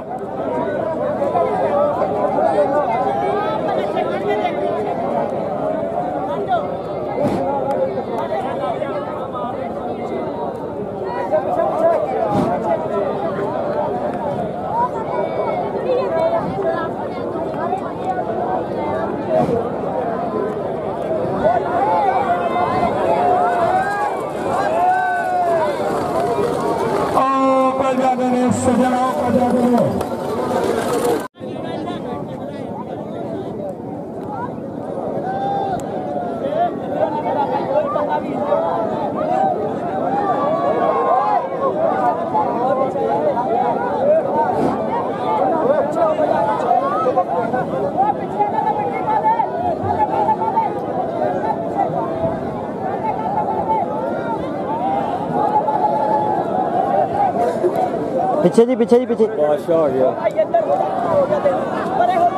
Go! पीछे जी पीछे जी पीछे बादशाह आ गया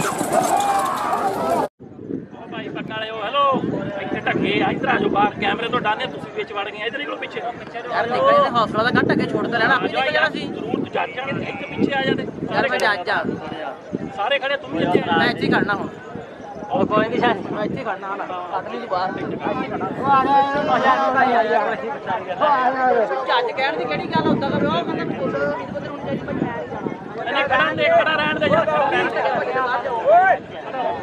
ਇਹ ਇਧਰ ਆ ਬਾਹਰ ਕੈਮਰੇ ਤੋਂ ਡਾਨੇ ਤੁਸੀਂ ਵਿੱਚ ਵੜ ਗਏ ਇਧਰ ਨਿਕਲੋ ਪਿੱਛੇ ਯਾਰ ਨਿਕਲ ਜਾ ਹੌਸਲਾ ਦਾ ਘੱਟ ਅੱਗੇ ਛੋੜ ਤਾਂ ਲੈਣਾ ਆਪੇ ਨਿਕਲ ਜਾਣਾ ਸੀ ਜ਼ਰੂਰ ਤੂੰ ਜੱਜ ਜਾਣ ਇੱਕ ਪਿੱਛੇ ਆ ਜਾਂਦੇ ਯਾਰ ਮੈਂ ਜੱਜ ਆ ਸਾਰੇ ਖੜੇ ਤੂੰ ਵੀ ਇੱਥੇ ਮੈਂ ਇੱਥੇ ਖੜਨਾ ਹੁਣ ਉਹ ਕੋਈ ਨਹੀਂ ਸ਼ਾਇਦ ਮੈਂ ਇੱਥੇ ਖੜਨਾ ਹਾਂ ਕੱਢ ਲਈ ਤੂੰ ਬਾਹਰ ਉਹ ਆ ਗਿਆ ਜੱਜ ਕਹਿਣ ਦੀ ਕਿਹੜੀ ਗੱਲ ਹੁੰਦਾ ਕਰ ਉਹ ਬੰਦਾ ਕੋਲ ਕਿਤੇ ਬੰਦੇ ਹੁਣ ਜੱਜ ਜਾਣਾ ਇਹਨੇ ਖੜਾ ਦੇ ਖੜਾ ਰਹਿਣ ਦੇ ਯਾਰ ਓਏ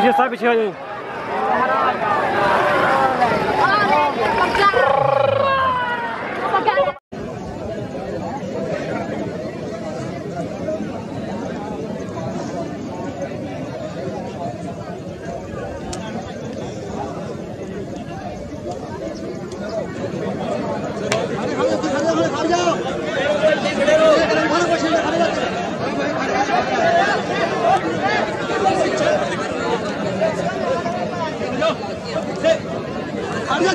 विजय साहब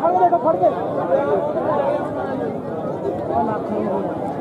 ਫੜ ਕੇ ਫੜ ਕੇ